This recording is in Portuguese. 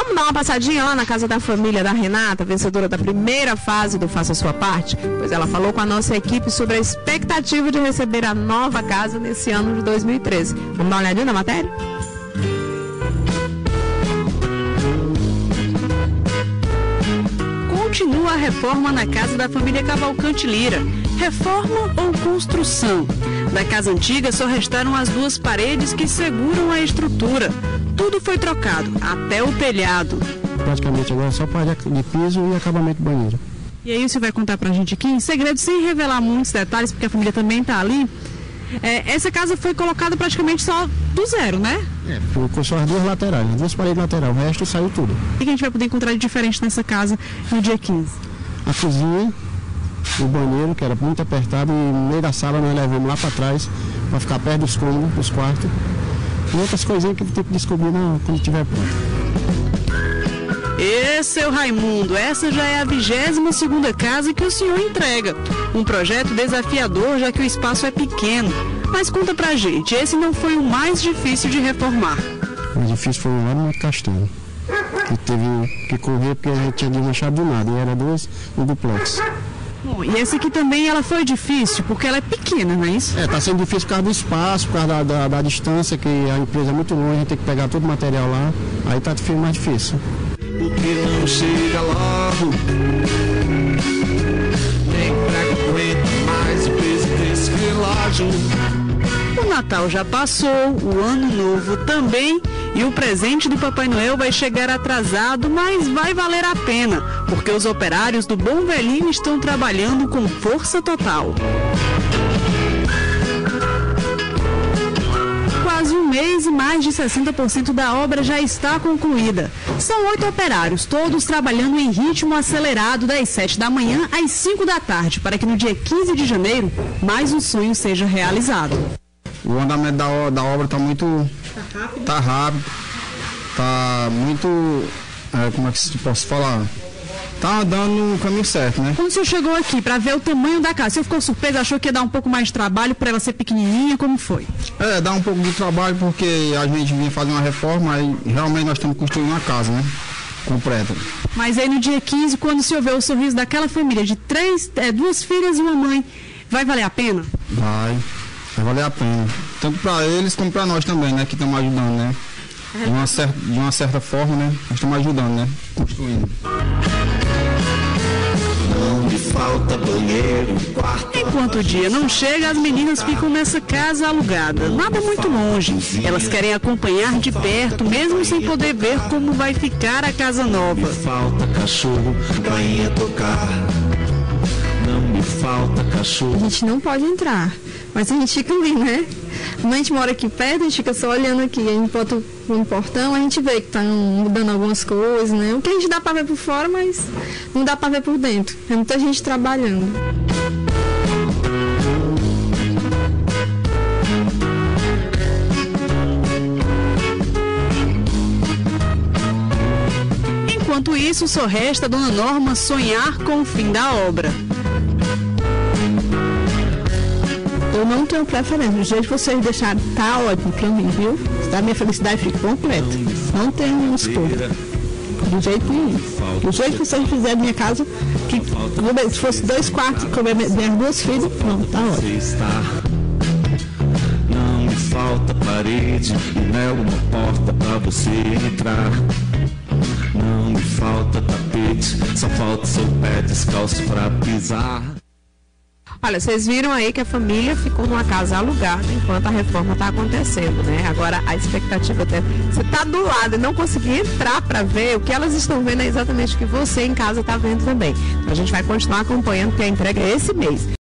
Vamos dar uma passadinha lá na casa da família da Renata, vencedora da primeira fase do Faça Sua Parte? Pois ela falou com a nossa equipe sobre a expectativa de receber a nova casa nesse ano de 2013. Vamos dar uma olhadinha na matéria? Continua a reforma na casa da família Cavalcante Lira. Reforma ou construção? Da casa antiga só restaram as duas paredes que seguram a estrutura. Tudo foi trocado, até o telhado. Praticamente agora só parede de piso e acabamento banheiro. E aí você vai contar pra gente aqui, em segredo, sem revelar muitos detalhes, porque a família também tá ali. É, essa casa foi colocada praticamente só do zero, né? É, ficou só as duas laterais, as duas paredes laterais, o resto saiu tudo. O que a gente vai poder encontrar de diferente nessa casa no dia 15? A cozinha, o banheiro, que era muito apertado, e no meio da sala nós levamos lá para trás, para ficar perto dos cômodos, dos quartos. E outras coisinhas que tem que descobrir na, quando estiver pronto. E seu Raimundo, essa já é a 22 segunda casa que o senhor entrega. Um projeto desafiador, já que o espaço é pequeno. Mas conta pra gente, esse não foi o mais difícil de reformar. O mais difícil foi o lá no Monte Castelo. Que teve que correr porque a gente tinha desmanchado do nada. E era dois, um duplex. Bom, e essa aqui também ela foi difícil, porque ela é pequena, não é isso? É, tá sendo difícil por causa do espaço, por causa da, da, da distância, que a empresa é muito longe, a gente tem que pegar todo o material lá. Aí tá ficando mais difícil. Porque não chega logo Nem pra aguenta mais o peso desse relógio O Natal já passou, o Ano Novo também e o presente do Papai Noel vai chegar atrasado, mas vai valer a pena, porque os operários do Bom Velhinho estão trabalhando com força total. Quase um mês e mais de 60% da obra já está concluída. São oito operários, todos trabalhando em ritmo acelerado das 7 da manhã às 5 da tarde, para que no dia 15 de janeiro mais um sonho seja realizado. O andamento da, da obra está muito. Tá rápido. Tá muito. é, como é que se posso falar? Tá andando no caminho certo, né? Quando o senhor chegou aqui para ver o tamanho da casa, o senhor ficou surpreso, achou que ia dar um pouco mais de trabalho para ela ser pequenininha? Como foi? É, dá um pouco de trabalho porque a gente vinha fazer uma reforma e realmente nós estamos construindo uma casa, né? Completa. Mas aí no dia 15, quando o senhor vê o sorriso daquela família de três, é, duas filhas e uma mãe, vai valer a pena? Vai. Vai valer a pena. Tanto para eles como para nós também, né? Que estamos ajudando, né? De uma, certa, de uma certa forma, né? Nós estamos ajudando, né? Construindo. Falta banheiro, quarto Enquanto o dia não chega, as meninas ficam nessa casa alugada, nada muito longe. Elas querem acompanhar de perto, mesmo sem poder ver como vai ficar a casa nova. Falta cachorro, tocar Não me falta A cachorro gente não pode entrar, mas a gente fica ali, né? Como a gente mora aqui perto, a gente fica só olhando aqui. A gente bota no portão, a gente vê que estão mudando algumas coisas, né? O que a gente dá pra ver por fora, mas não dá pra ver por dentro. É muita gente trabalhando. Enquanto isso, só resta a dona Norma sonhar com o fim da obra. Eu não tenho preferência. Do jeito que vocês deixaram, tá ótimo pra mim, viu? A minha felicidade fica completa. Não tenho nenhuma escolha. Do jeito nenhum. Do jeito que vocês fizeram minha casa, que se fosse dois quartos, comer minhas duas filhas, pronto, tá ótimo. Falta parede E nela uma porta pra você entrar Não me falta tapete Só falta seu pé descalço pra pisar Olha, vocês viram aí que a família ficou numa casa alugada enquanto a reforma está acontecendo, né? Agora a expectativa até você tá do lado e não conseguir entrar para ver o que elas estão vendo é exatamente o que você em casa está vendo também. Então a gente vai continuar acompanhando porque a entrega é esse mês.